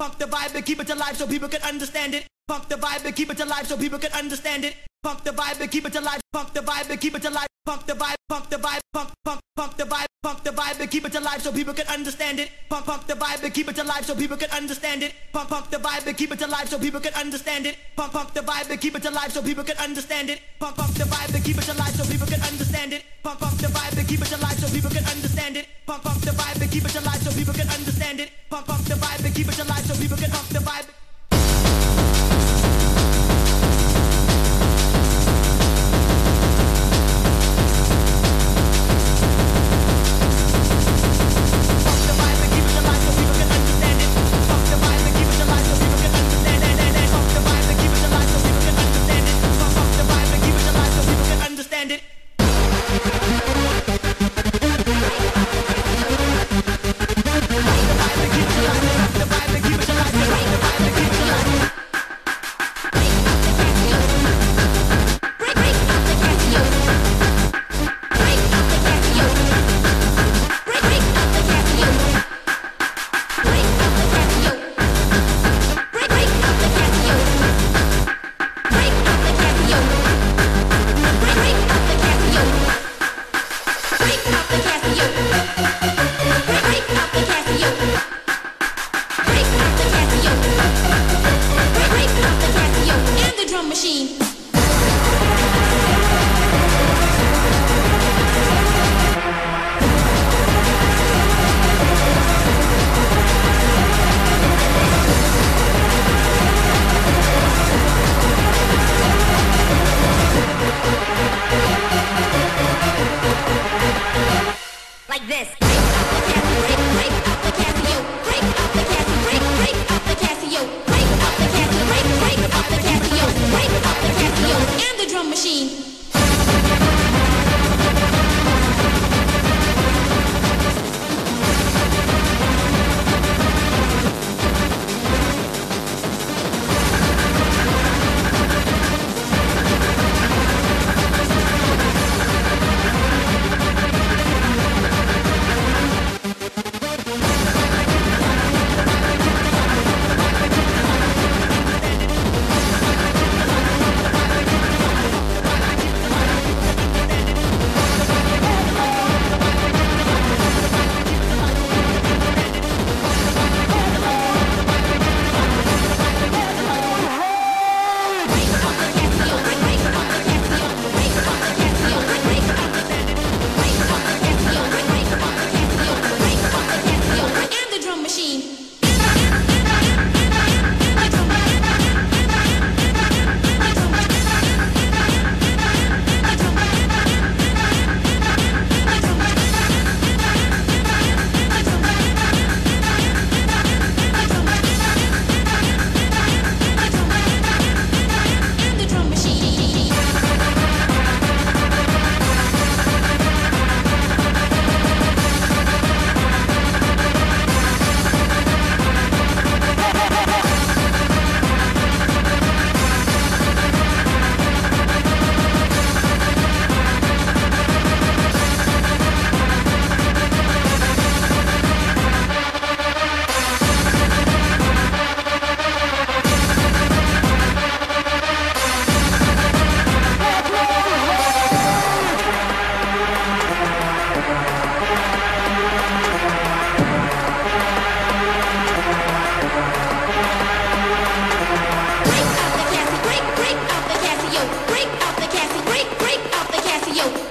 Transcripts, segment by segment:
Pump the vibe and keep it alive so people can understand it. Pump the vibe and keep it alive so people can understand it. Pump the vibe and keep it alive. Pump the vibe and keep it alive. Pump the vibe, pump the vibe, pump, pump, pump the vibe, pump the vibe and keep it alive so people can understand it. Pump, pump the vibe and keep it alive so people can understand it. Pump, pump the vibe and keep it alive so people can understand it. Pump, pump the vibe and keep it alive so people can understand it. Pump, pump the vibe and keep it alive so people can understand it. Pump, pump the vibe and keep it alive so people can understand it. Pump, pump the vibe and keep it alive so people can understand it. Pump, pump the vibe and keep it alive so people can pump the vibe. Machine. The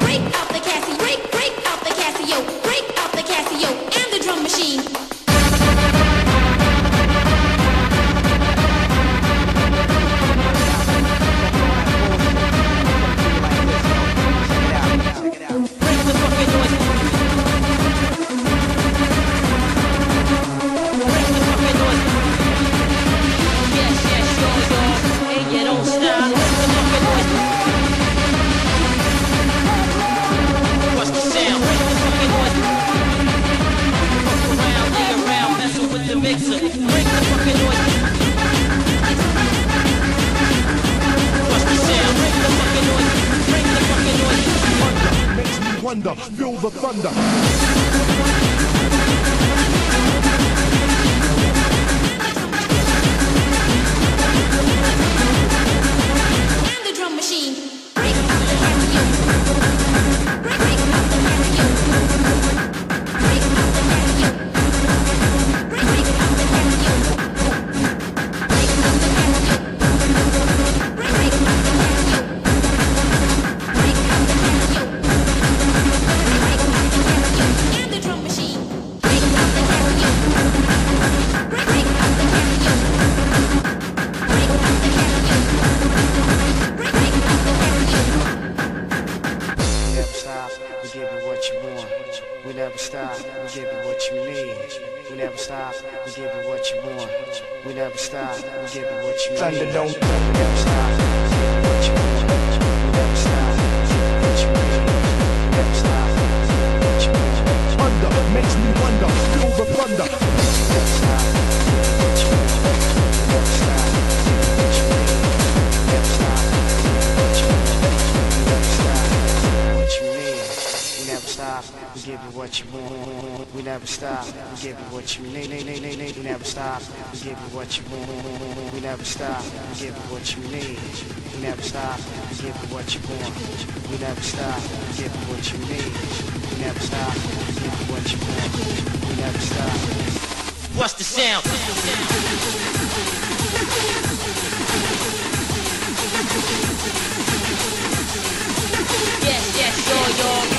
give you what you want. We never stop. We give you what you need. We never stop. We give you what you want. We never stop. We give you what you need. We never stop. We give you what you want. We never stop. We give you what you need. We never stop. We give you what you want. We never stop. What's the sound? Yes, yes,